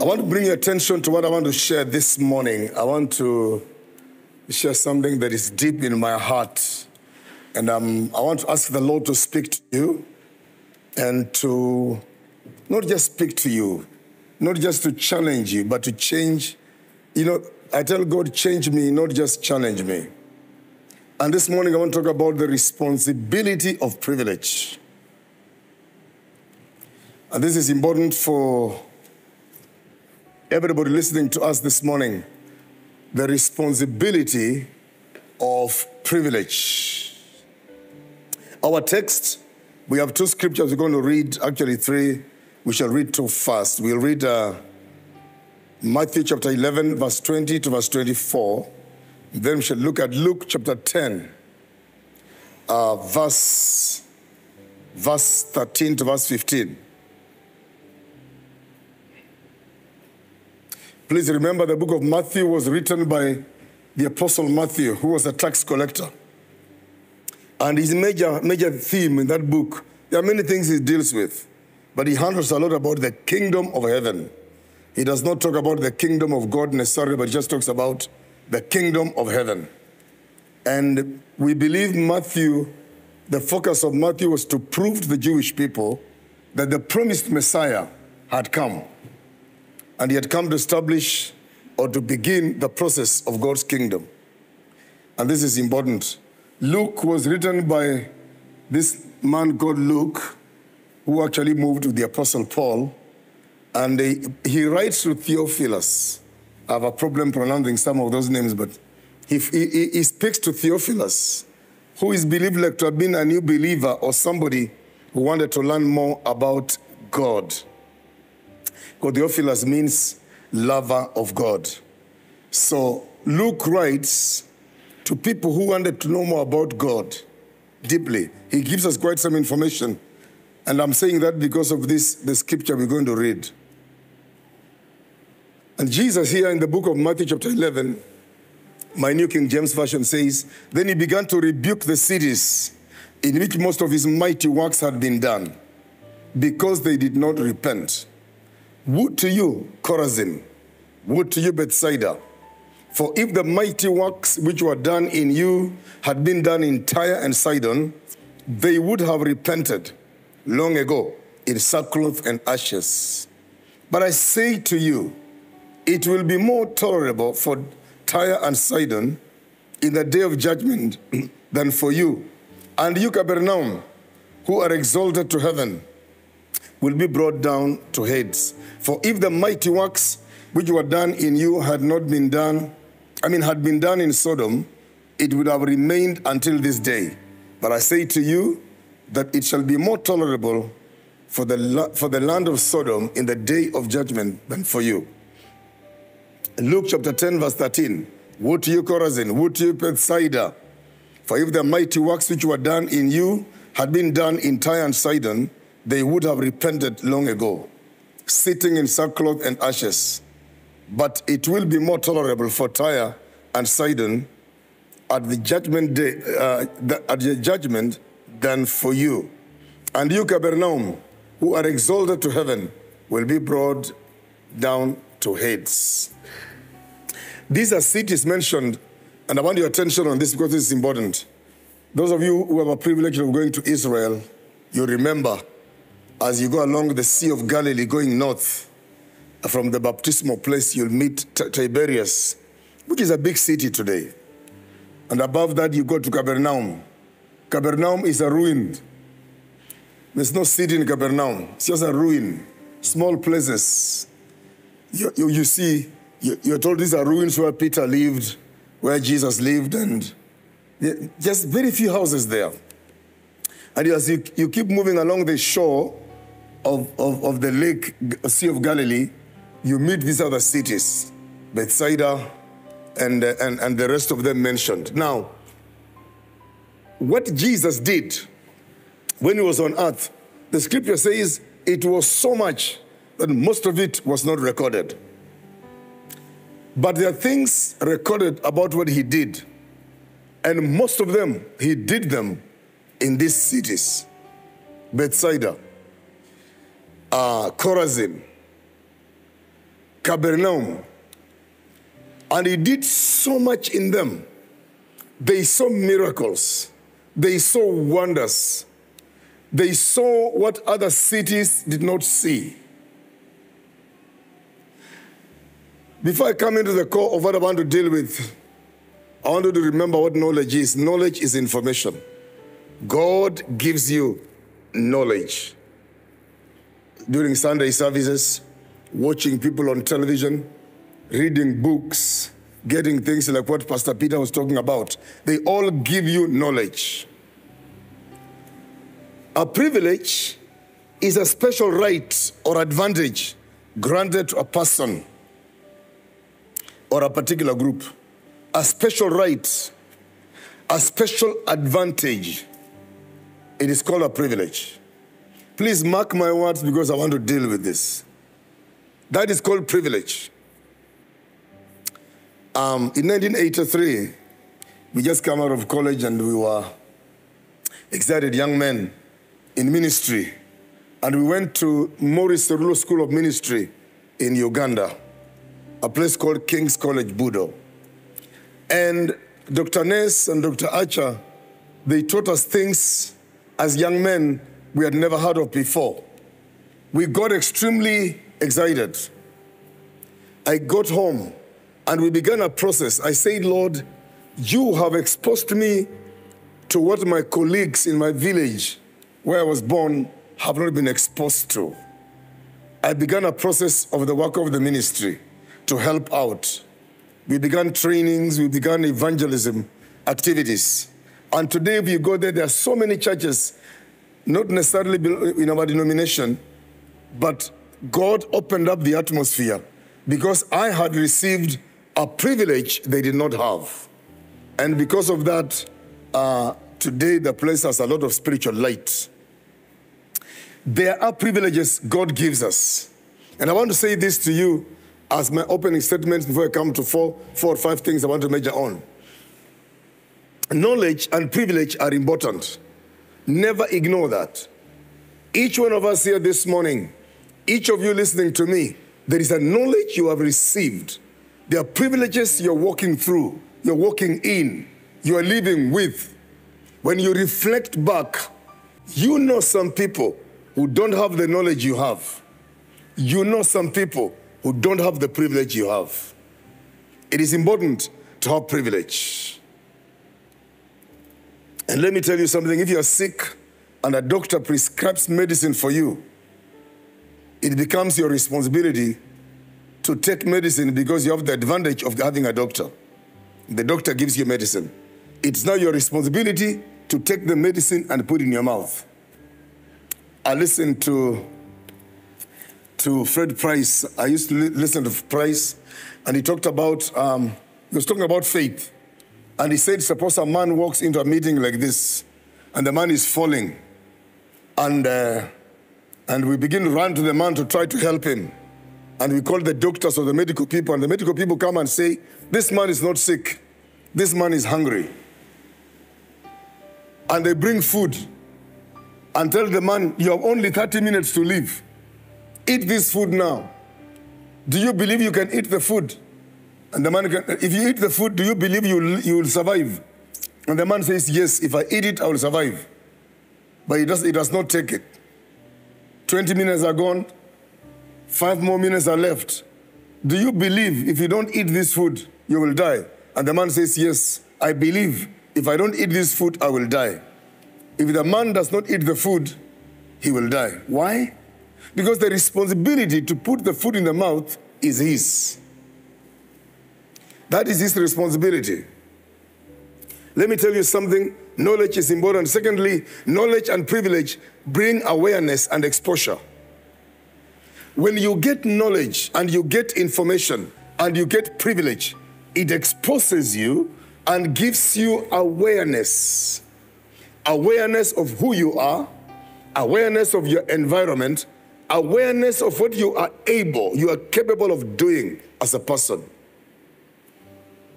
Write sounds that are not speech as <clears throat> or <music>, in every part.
I want to bring your attention to what I want to share this morning. I want to share something that is deep in my heart. And um, I want to ask the Lord to speak to you and to not just speak to you, not just to challenge you, but to change. You know, I tell God, change me, not just challenge me. And this morning I want to talk about the responsibility of privilege. And this is important for everybody listening to us this morning. The responsibility of privilege. Our text, we have two scriptures we're going to read, actually three. We shall read two first. We'll read uh, Matthew chapter 11, verse 20 to verse 24. Then we shall look at Luke chapter 10, uh, verse, verse 13 to verse 15. Please remember the book of Matthew was written by the Apostle Matthew, who was a tax collector. And his major, major theme in that book, there are many things he deals with, but he handles a lot about the kingdom of heaven. He does not talk about the kingdom of God necessarily, but just talks about the kingdom of heaven. And we believe Matthew, the focus of Matthew was to prove to the Jewish people that the promised Messiah had come and he had come to establish or to begin the process of God's kingdom. And this is important. Luke was written by this man called Luke, who actually moved with the Apostle Paul, and he, he writes to Theophilus. I have a problem pronouncing some of those names, but he, he, he speaks to Theophilus, who is believed like to have been a new believer or somebody who wanted to learn more about God. God Theophilus means lover of God. So Luke writes to people who wanted to know more about God deeply. He gives us quite some information. And I'm saying that because of this, the scripture we're going to read. And Jesus here in the book of Matthew chapter 11, my New King James Version says, Then he began to rebuke the cities in which most of his mighty works had been done, because they did not repent. Would to you, Chorazin, would to you, Bethsaida, for if the mighty works which were done in you had been done in Tyre and Sidon, they would have repented long ago in sackcloth and ashes. But I say to you, it will be more tolerable for Tyre and Sidon in the day of judgment <clears throat> than for you. And you, Capernaum, who are exalted to heaven, will be brought down to heads. For if the mighty works which were done in you had not been done, I mean, had been done in Sodom, it would have remained until this day. But I say to you that it shall be more tolerable for the, for the land of Sodom in the day of judgment than for you. Luke chapter 10, verse 13. Woe to you, Chorazin! Woe to you, Bethsaida! For if the mighty works which were done in you had been done in Tyre and Sidon, they would have repented long ago, sitting in sackcloth and ashes. But it will be more tolerable for Tyre and Sidon at the judgment day, uh, at the judgment than for you. And you, Capernaum, who are exalted to heaven, will be brought down to Hades. These are cities mentioned, and I want your attention on this because this is important. Those of you who have a privilege of going to Israel, you remember as you go along the Sea of Galilee going north, from the baptismal place, you'll meet Tiberias, which is a big city today. And above that, you go to Capernaum. Capernaum is a ruin. There's no city in Capernaum, it's just a ruin. Small places. You, you, you see, you, you're told these are ruins where Peter lived, where Jesus lived, and just very few houses there. And as you, you keep moving along the shore of, of, of the lake, Sea of Galilee, you meet these other cities, Bethsaida and, uh, and, and the rest of them mentioned. Now, what Jesus did when he was on earth, the scripture says it was so much that most of it was not recorded. But there are things recorded about what he did. And most of them, he did them in these cities Bethsaida, uh, Chorazin, Capernaum. And he did so much in them. They saw miracles, they saw wonders, they saw what other cities did not see. Before I come into the core of what I want to deal with, I want you to remember what knowledge is. Knowledge is information. God gives you knowledge. During Sunday services, watching people on television, reading books, getting things like what Pastor Peter was talking about, they all give you knowledge. A privilege is a special right or advantage granted to a person or a particular group. A special right, a special advantage. It is called a privilege. Please mark my words because I want to deal with this. That is called privilege. Um, in 1983, we just came out of college and we were excited young men in ministry. And we went to Morris Cerullo School of Ministry in Uganda, a place called King's College, Budo. And Dr. Ness and Dr. Archer, they taught us things as young men we had never heard of before. We got extremely excited. I got home and we began a process. I said, Lord, you have exposed me to what my colleagues in my village where I was born have not been exposed to. I began a process of the work of the ministry to help out. We began trainings, we began evangelism activities. And today, if you go there, there are so many churches, not necessarily in our denomination, but God opened up the atmosphere because I had received a privilege they did not have. And because of that, uh, today the place has a lot of spiritual light. There are privileges God gives us. And I want to say this to you as my opening statement before I come to four, four or five things I want to major on. Knowledge and privilege are important. Never ignore that. Each one of us here this morning, each of you listening to me, there is a knowledge you have received. There are privileges you're walking through, you're walking in, you're living with. When you reflect back, you know some people who don't have the knowledge you have. You know some people who don't have the privilege you have. It is important to have privilege. And let me tell you something if you're sick and a doctor prescribes medicine for you, it becomes your responsibility to take medicine because you have the advantage of having a doctor. The doctor gives you medicine. It's now your responsibility to take the medicine and put it in your mouth. I listened to to Fred Price. I used to li- listen to Price, and he talked about um, he was talking about faith, and he said, suppose a man walks into a meeting like this, and the man is falling, and uh, and we begin to run to the man to try to help him, and we call the doctors or the medical people, and the medical people come and say, this man is not sick, this man is hungry, and they bring food and tell the man, You have only 30 minutes to live. Eat this food now. Do you believe you can eat the food? And the man can, if you eat the food, do you believe you will, you will survive? And the man says, Yes, if I eat it, I will survive. But he does, he does not take it. 20 minutes are gone, five more minutes are left. Do you believe if you don't eat this food, you will die? And the man says, Yes, I believe if I don't eat this food, I will die. If the man does not eat the food, he will die. Why? Because the responsibility to put the food in the mouth is his. That is his responsibility. Let me tell you something knowledge is important. Secondly, knowledge and privilege bring awareness and exposure. When you get knowledge and you get information and you get privilege, it exposes you and gives you awareness awareness of who you are, awareness of your environment, awareness of what you are able, you are capable of doing as a person.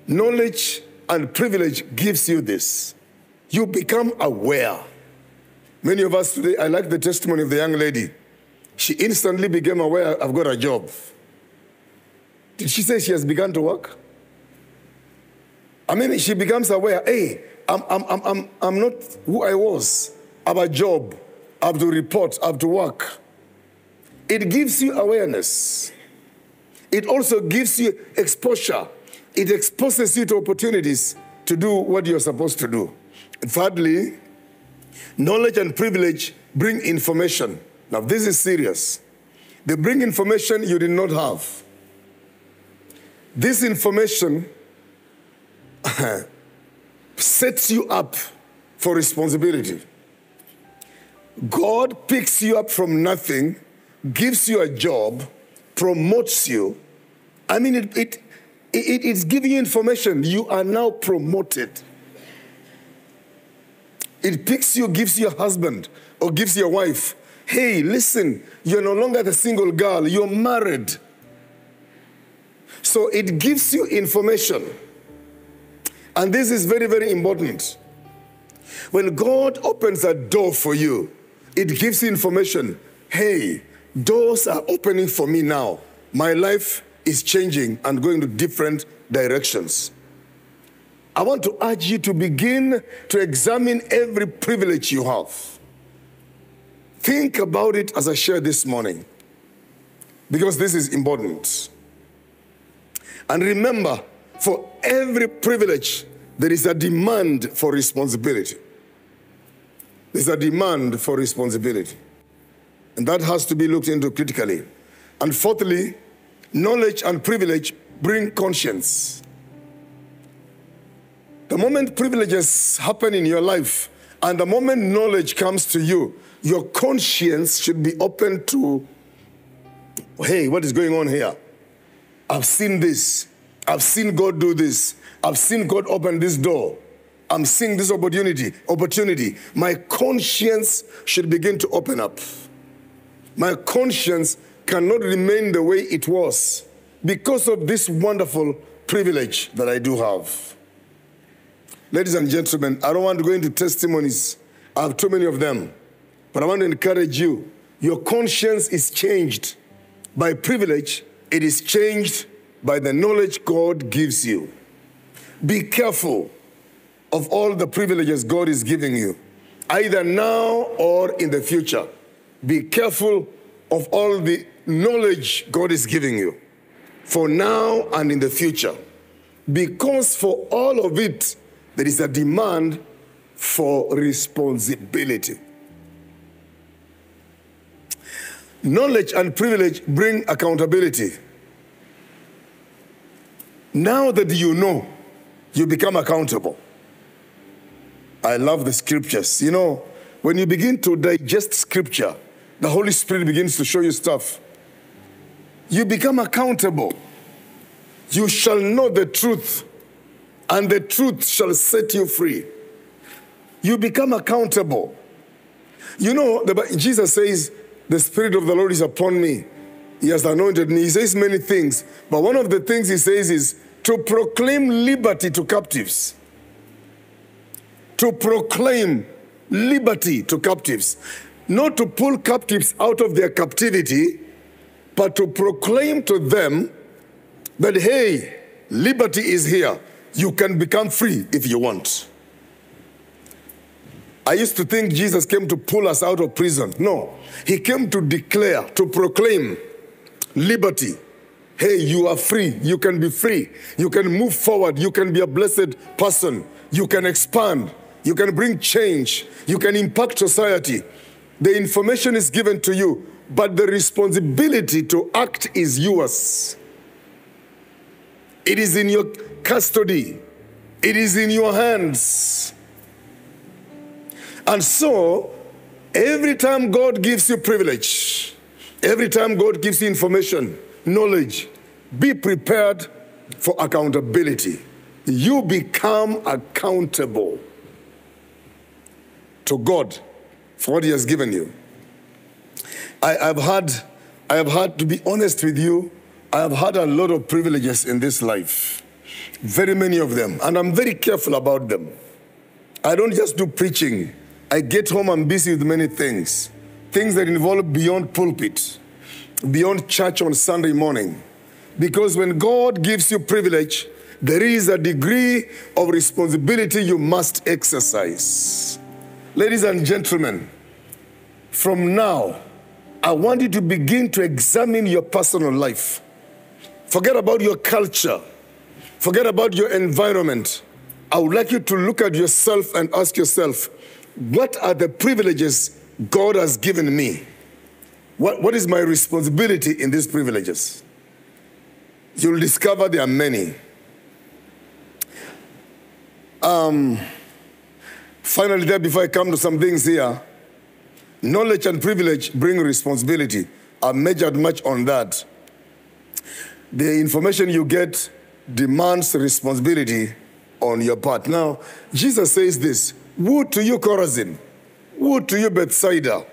Knowledge and privilege gives you this. You become aware. Many of us today, I like the testimony of the young lady. She instantly became aware I've got a job. Did she say she has begun to work? I mean, she becomes aware, hey, I'm, I'm, I'm, I'm, I'm not who I was. I have a job. I have to report. I have to work. It gives you awareness. It also gives you exposure. It exposes you to opportunities to do what you're supposed to do. Thirdly, knowledge and privilege bring information. Now, this is serious. They bring information you did not have. This information <laughs> sets you up for responsibility. God picks you up from nothing, gives you a job, promotes you. I mean, it, it, it, it's giving you information. You are now promoted. It picks you, gives you a husband, or gives you a wife. Hey, listen, you're no longer the single girl, you're married. So it gives you information. And this is very, very important. When God opens a door for you, it gives you information. Hey, doors are opening for me now. My life is changing and going to different directions. I want to urge you to begin to examine every privilege you have. Think about it as I share this morning, because this is important. And remember, for every privilege, there is a demand for responsibility. There's a demand for responsibility. And that has to be looked into critically. And fourthly, knowledge and privilege bring conscience. The moment privileges happen in your life and the moment knowledge comes to you, your conscience should be open to hey, what is going on here? I've seen this. I've seen God do this. I've seen God open this door. I'm seeing this opportunity. Opportunity. My conscience should begin to open up. My conscience cannot remain the way it was because of this wonderful privilege that I do have. Ladies and gentlemen, I don't want to go into testimonies. I have too many of them. But I want to encourage you. Your conscience is changed by privilege. It is changed by the knowledge God gives you. Be careful of all the privileges God is giving you, either now or in the future. Be careful of all the knowledge God is giving you for now and in the future. Because for all of it, there is a demand for responsibility. Knowledge and privilege bring accountability. Now that you know, you become accountable. I love the scriptures. You know, when you begin to digest scripture, the Holy Spirit begins to show you stuff. You become accountable. You shall know the truth, and the truth shall set you free. You become accountable. You know, the, Jesus says, The Spirit of the Lord is upon me. He has anointed me. He says many things, but one of the things he says is to proclaim liberty to captives. To proclaim liberty to captives. Not to pull captives out of their captivity, but to proclaim to them that, hey, liberty is here. You can become free if you want. I used to think Jesus came to pull us out of prison. No, he came to declare, to proclaim liberty. Hey, you are free. You can be free. You can move forward. You can be a blessed person. You can expand. You can bring change. You can impact society. The information is given to you, but the responsibility to act is yours. It is in your custody, it is in your hands. And so, every time God gives you privilege, every time God gives you information, knowledge, be prepared for accountability. You become accountable to God for what He has given you. I, have had, I have had to be honest with you, I have had a lot of privileges in this life, very many of them, and I'm very careful about them. I don't just do preaching. I get home, I'm busy with many things, things that involve beyond pulpit, beyond church on Sunday morning. Because when God gives you privilege, there is a degree of responsibility you must exercise. Ladies and gentlemen, from now, I want you to begin to examine your personal life. Forget about your culture. Forget about your environment. I would like you to look at yourself and ask yourself, what are the privileges God has given me? What, what is my responsibility in these privileges? You'll discover there are many. Um, finally, there, before I come to some things here, knowledge and privilege bring responsibility. I measured much on that. The information you get demands responsibility on your part. Now, Jesus says this Woe to you, Chorazin! Woe to you, Bethsaida!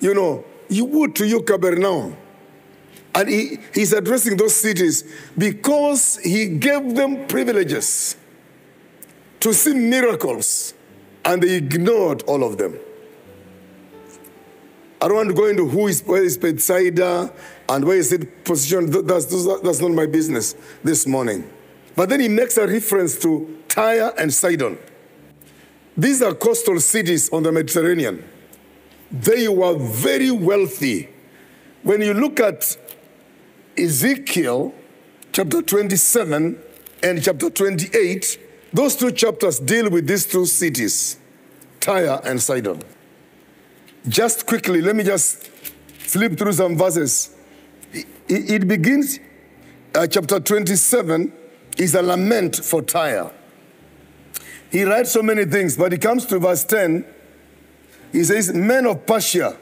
You know, you woe to you, Capernaum! And he, he's addressing those cities because he gave them privileges to see miracles, and they ignored all of them. I don't want to go into who is where is Bethsaida and where is it positioned. That's, that's not my business this morning. But then he makes a reference to Tyre and Sidon. These are coastal cities on the Mediterranean. They were very wealthy. When you look at Ezekiel chapter 27 and chapter 28, those two chapters deal with these two cities, Tyre and Sidon. Just quickly, let me just flip through some verses. It, begins, uh, chapter 27 is a lament for Tyre. He writes so many things, but he comes to verse 10. He says, Men of Persia,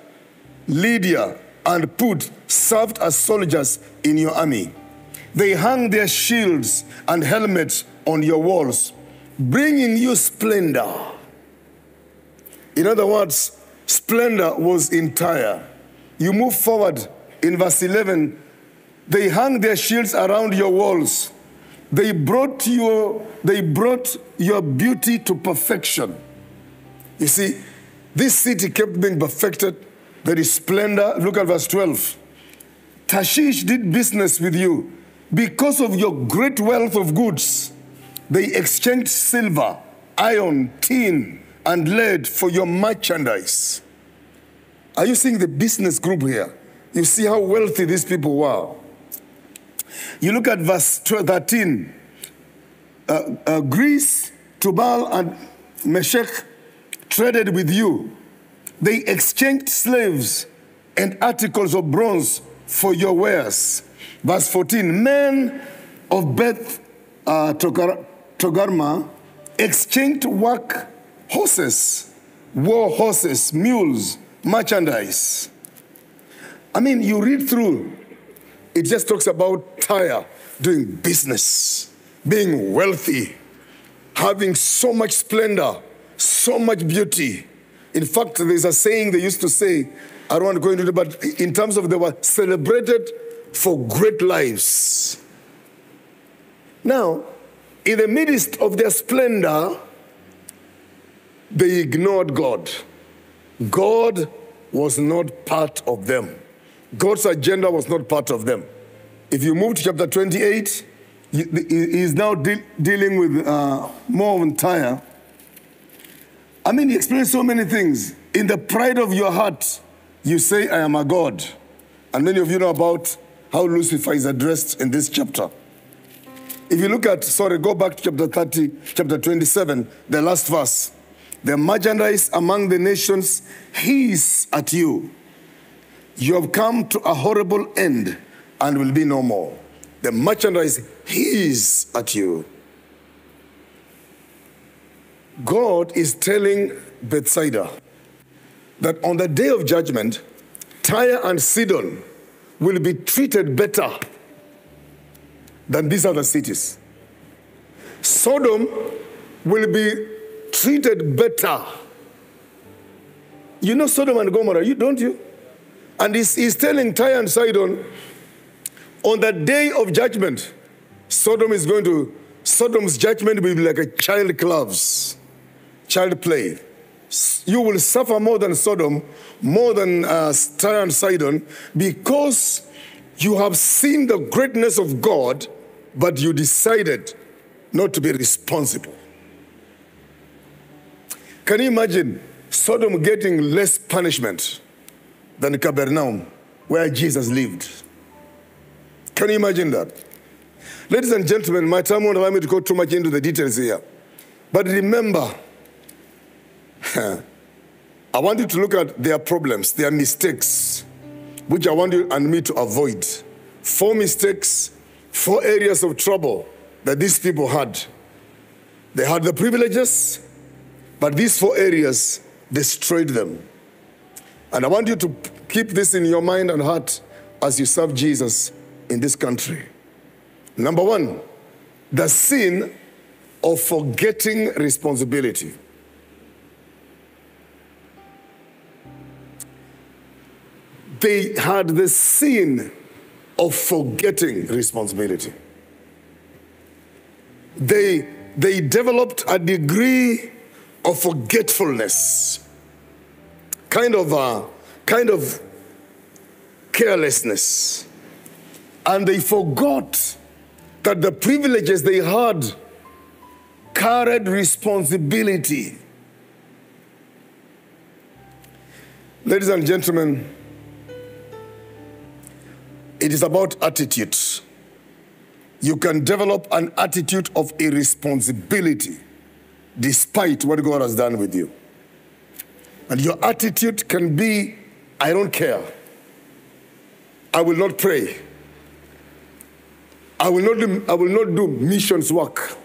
Lydia, and Put served as soldiers in your army. They hung their shields and helmets on your walls, bringing you splendor. In other words, splendor was in Tyre. You move forward in verse 11. They hung their shields around your walls. They brought your, they brought your beauty to perfection. You see, this city kept being perfected. There is splendor. Look at verse 12. Tarshish did business with you because of your great wealth of goods. They exchanged silver, iron, tin, and lead for your merchandise. Are you seeing the business group here? You see how wealthy these people were. You look at verse 13. Uh, uh, Greece, Tubal, and Meshech traded with you. They exchanged slaves and articles of bronze for your wares. Verse 14 Men of Beth uh, Togarmah exchanged work horses, war horses, mules, merchandise. I mean, you read through, it just talks about Tyre doing business, being wealthy, having so much splendor, so much beauty. In fact, there's a saying they used to say, I don't want to go into it, but in terms of they were celebrated for great lives. Now, in the midst of their splendor, they ignored God. God was not part of them. God's agenda was not part of them. If you move to chapter 28, he is now de- dealing with uh, more on Tyre. I mean, he explains so many things. In the pride of your heart, you say, I am a God. And many of you know about how Lucifer is addressed in this chapter. If you look at, sorry, go back to chapter 30, chapter 27, the last verse. The merchandise among the nations hiss at you. You have come to a horrible end and will be no more. The merchandise hiss at you. God is telling Bethsaida that on the day of judgment, Tyre and Sidon will be treated better than these other cities. Sodom will be treated better. You know Sodom and Gomorrah, you don't you? And he's, he's telling Tyre and Sidon, on the day of judgment, Sodom is going to, Sodom's judgment will be like a child gloves, child play. You will suffer more than Sodom, more than uh, Tyre and Sidon, because You have seen the greatness of God, but you decided not to be responsible. Can you imagine Sodom getting less punishment than Capernaum, where Jesus lived? Can you imagine that? Ladies and gentlemen, my time won't allow me to go too much into the details here. But remember, <laughs> I want you to look at their problems, their mistakes, which I want you and me to avoid. Four mistakes, four areas of trouble that these people had. They had the privileges, but these four areas destroyed them. And I want you to keep this in your mind and heart as you serve Jesus in this country. Number one, the sin of forgetting responsibility. They had the sin of forgetting responsibility. They, they developed a degree of forgetfulness, kind of, uh, kind of carelessness. And they forgot that the privileges they had carried responsibility. Ladies and gentlemen, it is about attitude. You can develop an attitude of irresponsibility despite what God has done with you. And your attitude can be I don't care. I will not pray. I will not do, I will not do missions work.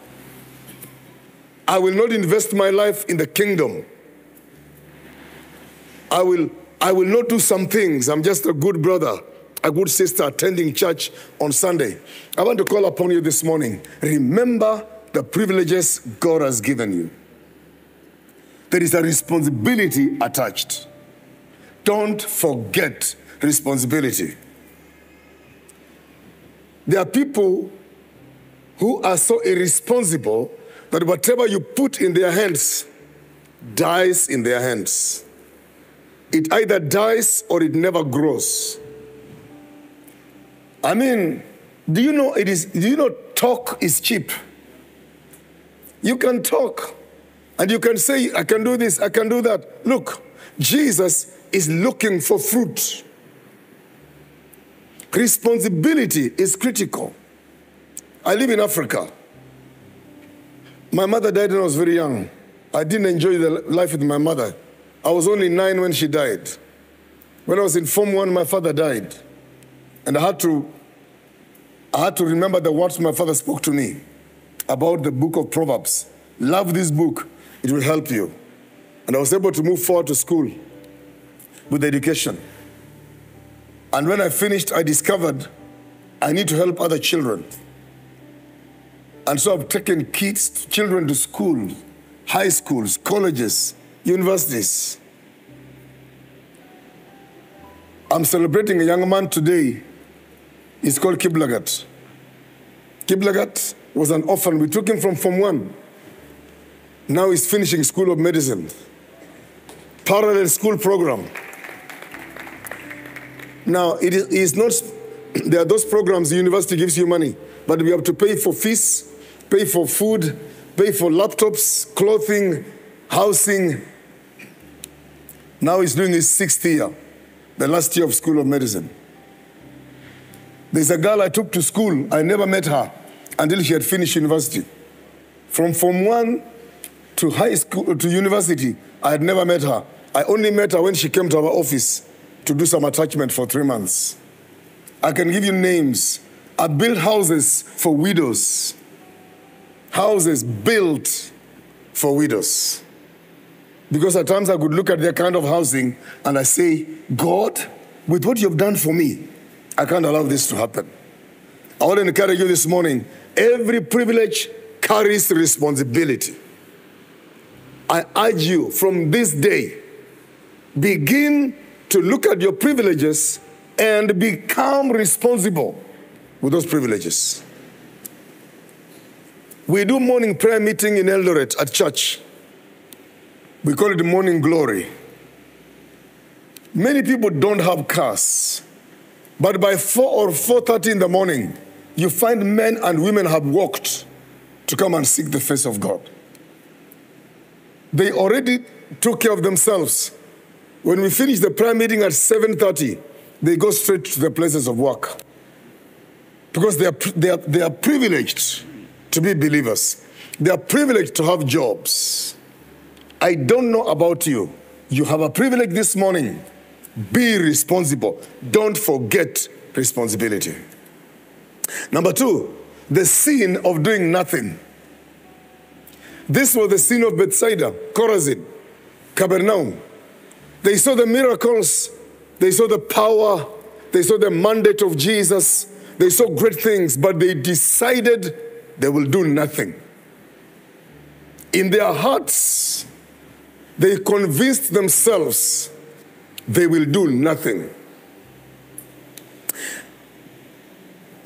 I will not invest my life in the kingdom. I will, I will not do some things. I'm just a good brother, a good sister attending church on Sunday. I want to call upon you this morning. Remember the privileges God has given you. There is a responsibility attached. Don't forget responsibility. There are people who are so irresponsible that whatever you put in their hands dies in their hands. It either dies or it never grows. I mean, do you know it is do you know talk is cheap? You can talk and you can say, I can do this, I can do that. Look, Jesus is looking for fruit. Responsibility is critical. I live in Africa. My mother died when I was very young. I didn't enjoy the life with my mother. I was only nine when she died. When I was in Form 1, my father died. And I had to, I had to remember the words my father spoke to me about the book of Proverbs. Love this book, it will help you. And I was able to move forward to school with education. And when I finished, I discovered I need to help other children. And so I've taken kids, children to school, high schools, colleges, universities. I'm celebrating a young man today. He's called Kiplagat. Kiplagat was an orphan. We took him from Form 1. Now he's finishing School of Medicine. Parallel school program. Now, it is not, <clears throat> there are those programs the university gives you money, but we have to pay for fees, pay for food, pay for laptops, clothing, housing. Now he's doing his sixth year, the last year of School of Medicine. There's a girl I took to school. I never met her until she had finished university. From Form 1 to high school to university, I had never met her. I only met her when she came to our office to do some attachment for three months. I can give you names. I built houses for widows. Houses built for widows. Because at times I could look at their kind of housing and I say, God, with what you've done for me, I can't allow this to happen. I want to encourage you this morning every privilege carries responsibility. I urge you from this day, begin to look at your privileges and become responsible with those privileges. We do morning prayer meeting in Eldoret at church. We call it morning glory. Many people don't have cars. But by 4 or 4:30 in the morning, you find men and women have walked to come and seek the face of God. They already took care of themselves. When we finish the prayer meeting at 7:30, they go straight to the places of work. Because they are, they are, they are privileged to be believers. They are privileged to have jobs. I don't know about you. You have a privilege this morning. Be responsible. Don't forget responsibility. Number two, the sin of doing nothing. This was the sin of Bethsaida, Chorazin, Capernaum. They saw the miracles, they saw the power, they saw the mandate of Jesus, they saw great things, but they decided they will do nothing. In their hearts, they convinced themselves they will do nothing.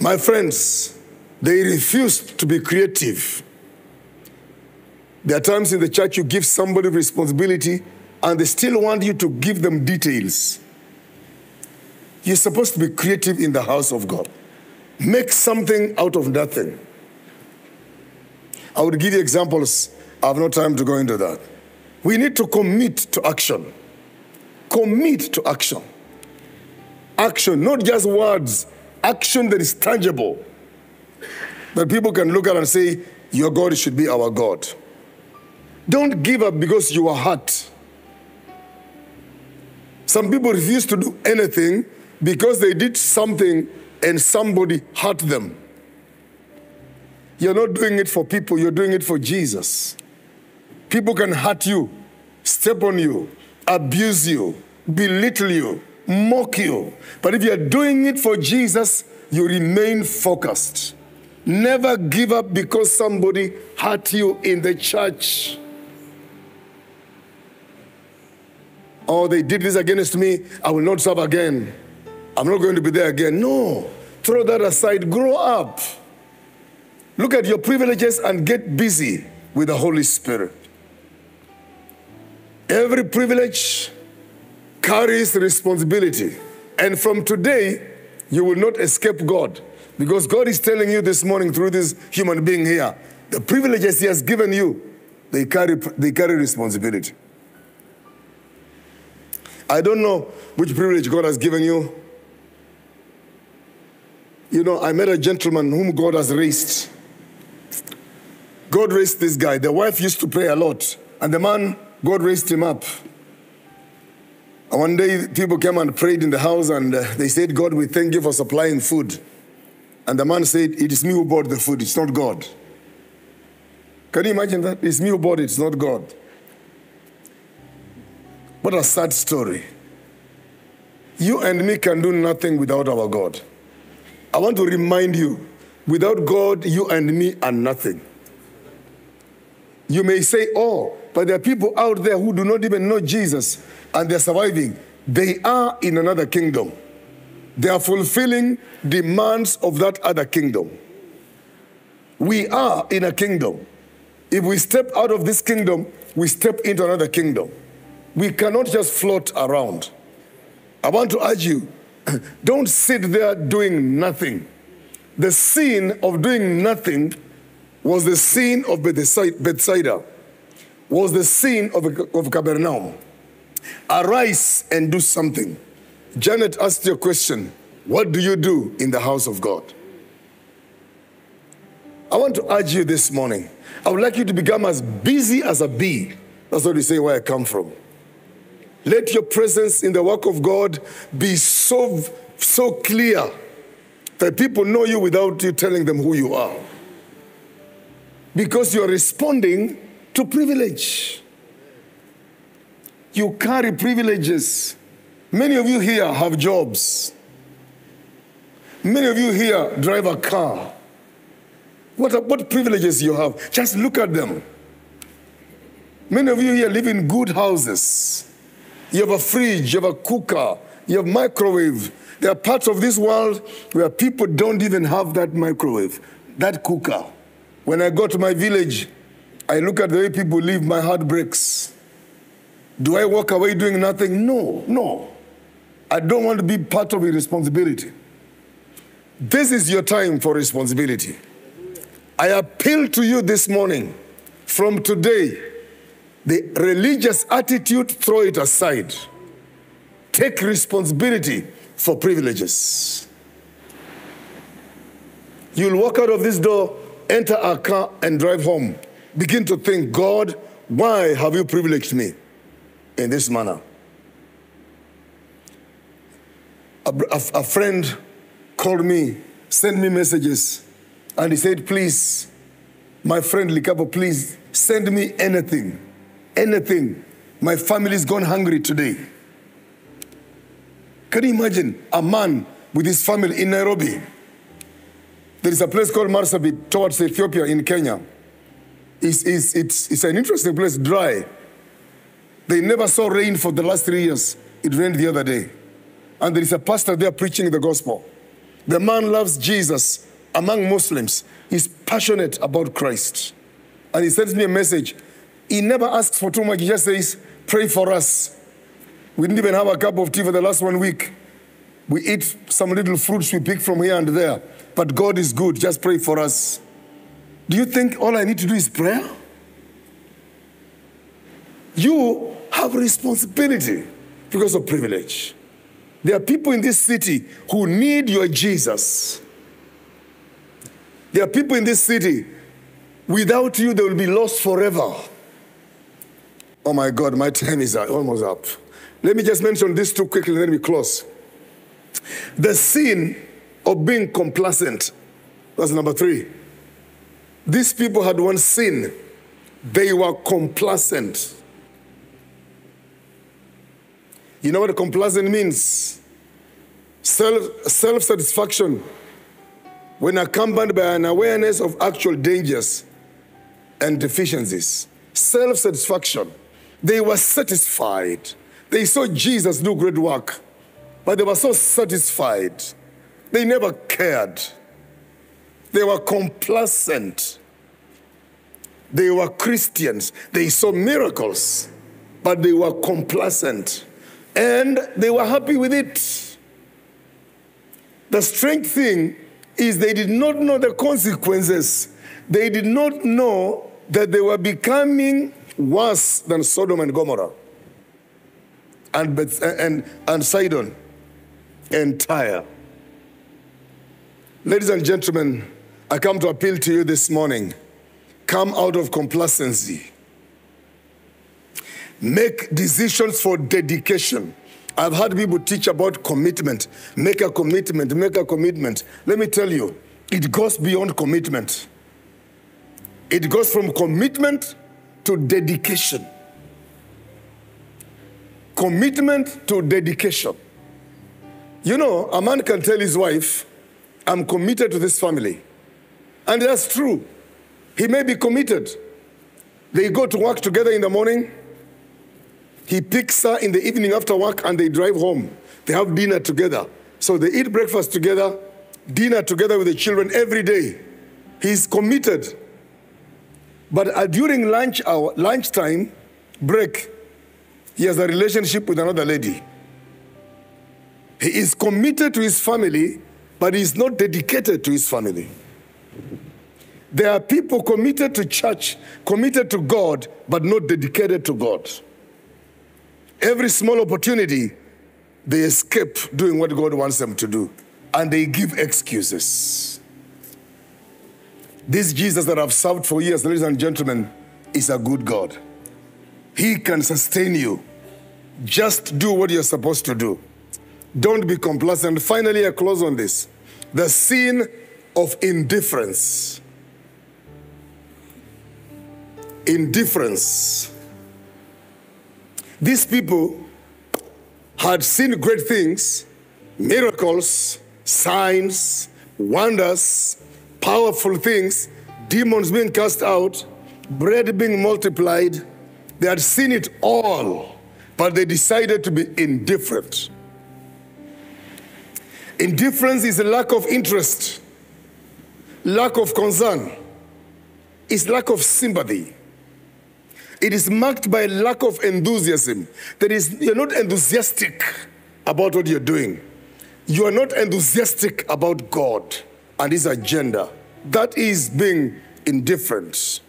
My friends, they refused to be creative. There are times in the church you give somebody responsibility and they still want you to give them details. You're supposed to be creative in the house of God. Make something out of nothing. I would give you examples. I have no time to go into that. We need to commit to action. Commit to action. Action, not just words, action that is tangible. That people can look at and say, Your God should be our God. Don't give up because you are hurt. Some people refuse to do anything because they did something and somebody hurt them. You're not doing it for people, you're doing it for Jesus. People can hurt you, step on you, abuse you, belittle you, mock you. But if you're doing it for Jesus, you remain focused. Never give up because somebody hurt you in the church. Oh, they did this against me. I will not serve again. I'm not going to be there again. No. Throw that aside. Grow up. Look at your privileges and get busy with the Holy Spirit. Every privilege carries responsibility. And from today, you will not escape God. Because God is telling you this morning through this human being here, the privileges He has given you, they carry, they carry responsibility. I don't know which privilege God has given you. You know, I met a gentleman whom God has raised. God raised this guy. The wife used to pray a lot, and the man, God raised him up. One day, people came and prayed in the house, and uh, they said, God, we thank you for supplying food. And the man said, It is me who bought the food, it's not God. Can you imagine that? It's me who bought it, it's not God. What a sad story. You and me can do nothing without our God. I want to remind you without God, you and me are nothing. You may say, Oh, but there are people out there who do not even know Jesus and they're surviving. They are in another kingdom. They are fulfilling demands of that other kingdom. We are in a kingdom. If we step out of this kingdom, we step into another kingdom. We cannot just float around. I want to urge you <clears throat> don't sit there doing nothing. The sin of doing nothing was the sin of Bethsaida, was the sin of, of Capernaum. Arise and do something. Janet asked you a question What do you do in the house of God? I want to urge you this morning. I would like you to become as busy as a bee. That's what you say where I come from. Let your presence in the work of God be so, so clear that people know you without you telling them who you are. Because you're responding to privilege. You carry privileges. Many of you here have jobs. Many of you here drive a car. What, what privileges you have? Just look at them. Many of you here live in good houses. You have a fridge, you have a cooker, you have microwave. There are parts of this world where people don't even have that microwave, that cooker. When I go to my village, I look at the way people live, my heart breaks. Do I walk away doing nothing? No, no. I don't want to be part of the responsibility. This is your time for responsibility. I appeal to you this morning from today, the religious attitude, throw it aside. Take responsibility for privileges. You'll walk out of this door, enter a car, and drive home. Begin to think, God, why have you privileged me in this manner? A, a, a friend called me, sent me messages, and he said, Please, my friend Likavo, please send me anything. Anything. My family's gone hungry today. Can you imagine a man with his family in Nairobi? There is a place called Marsabit towards Ethiopia in Kenya. It's, it's, it's, it's an interesting place, dry. They never saw rain for the last three years. It rained the other day. And there is a pastor there preaching the gospel. The man loves Jesus among Muslims. He's passionate about Christ. And he sends me a message. He never asks for too much. He just says, Pray for us. We didn't even have a cup of tea for the last one week. We eat some little fruits we pick from here and there. But God is good. Just pray for us. Do you think all I need to do is prayer? You have responsibility because of privilege. There are people in this city who need your Jesus. There are people in this city, without you, they will be lost forever. Oh my God, my time is almost up. Let me just mention this too quickly, then we close. The sin of being complacent. That's number three. These people had one sin. They were complacent. You know what complacent means? Self, self-satisfaction when accompanied by an awareness of actual dangers and deficiencies. Self-satisfaction. They were satisfied. They saw Jesus do great work, but they were so satisfied. They never cared. They were complacent. They were Christians. They saw miracles, but they were complacent. And they were happy with it. The strange thing is they did not know the consequences. They did not know that they were becoming worse than Sodom and Gomorrah and, Beth- and, and Sidon and Tyre. Ladies and gentlemen, I come to appeal to you this morning. Come out of complacency. Make decisions for dedication. I've had people teach about commitment. Make a commitment, make a commitment. Let me tell you, it goes beyond commitment. It goes from commitment to dedication. Commitment to dedication. You know, a man can tell his wife, I'm committed to this family. And that's true. He may be committed. They go to work together in the morning. He picks her in the evening after work and they drive home. They have dinner together. So they eat breakfast together, dinner together with the children every day. He's committed. But uh, during lunch hour, lunchtime break, he has a relationship with another lady. He is committed to his family, but he is not dedicated to his family. There are people committed to church, committed to God, but not dedicated to God. Every small opportunity, they escape doing what God wants them to do, and they give excuses. This Jesus that I've served for years, ladies and gentlemen, is a good God. He can sustain you. Just do what you're supposed to do. Don't be complacent. Finally, I close on this the sin of indifference. Indifference. These people had seen great things, miracles, signs, wonders, powerful things, demons being cast out, bread being multiplied. They had seen it all, but they decided to be indifferent. Indifference is a lack of interest, lack of concern, it's lack of sympathy. It is marked by lack of enthusiasm. That is, you're not enthusiastic about what you're doing. you are not enthusiastic about God and His agenda. That is being indifferent.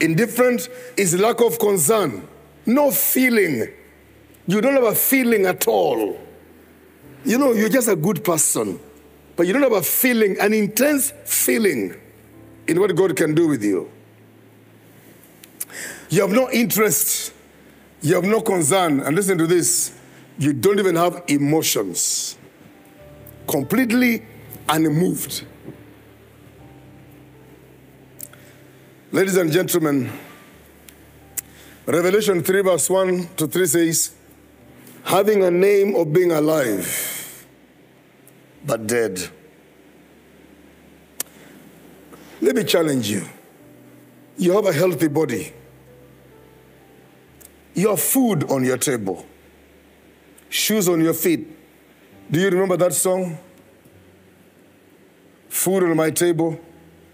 Indifferent is lack of concern, no feeling. You don't have a feeling at all. You know, you're just a good person, but you don't have a feeling, an intense feeling in what God can do with you. You have no interest, you have no concern, and listen to this you don't even have emotions. Completely unmoved. Ladies and gentlemen, Revelation 3, verse 1 to 3 says, having a name of being alive, but dead. Let me challenge you. You have a healthy body. You have food on your table, shoes on your feet. Do you remember that song? Food on my table,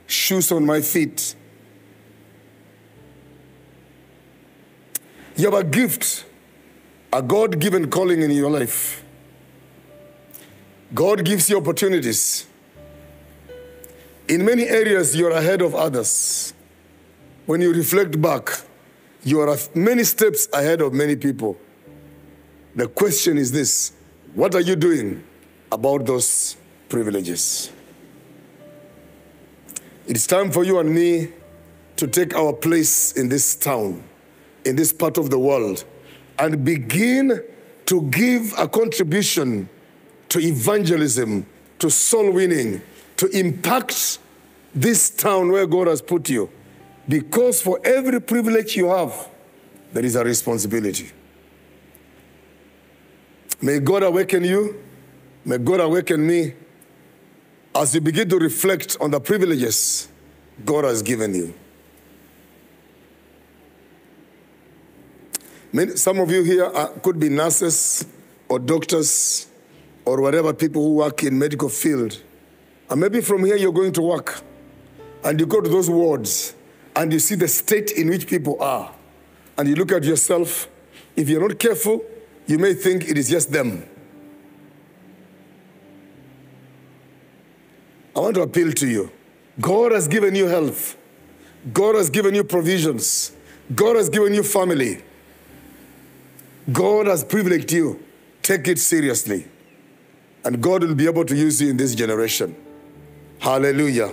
shoes on my feet. You have a gift, a God given calling in your life. God gives you opportunities. In many areas, you're ahead of others. When you reflect back, you are many steps ahead of many people. The question is this what are you doing about those privileges? It's time for you and me to take our place in this town in this part of the world and begin to give a contribution to evangelism, to soul winning, to impact this town where God has put you. Because for every privilege you have, there is a responsibility. May God awaken you. May God awaken me as you begin to reflect on the privileges God has given you. Some of you here could be nurses or doctors or whatever people who work in medical field. And maybe from here you're going to work and you go to those wards and you see the state in which people are. And you look at yourself, if you're not careful, you may think it is just them. I want to appeal to you. God has given you health. God has given you provisions. God has given you family. God has privileged you. Take it seriously. And God will be able to use you in this generation. Hallelujah.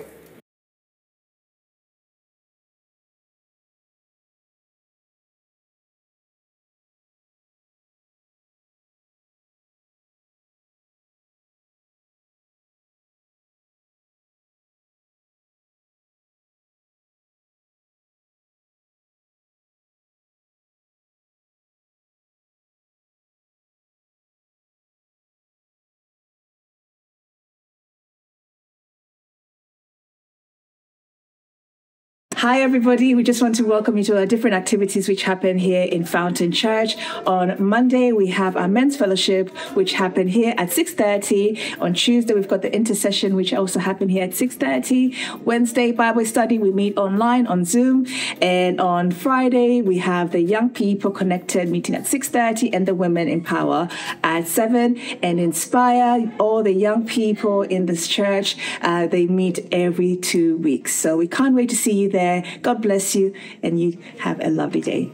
Hi, everybody. We just want to welcome you to our different activities which happen here in Fountain Church. On Monday, we have our men's fellowship, which happen here at 6.30. On Tuesday, we've got the intercession, which also happen here at 6.30. Wednesday, Bible study, we meet online on Zoom. And on Friday, we have the young people connected meeting at 6.30 and the women in power at 7. And inspire all the young people in this church. Uh, they meet every two weeks. So we can't wait to see you there. God bless you, and you have a lovely day.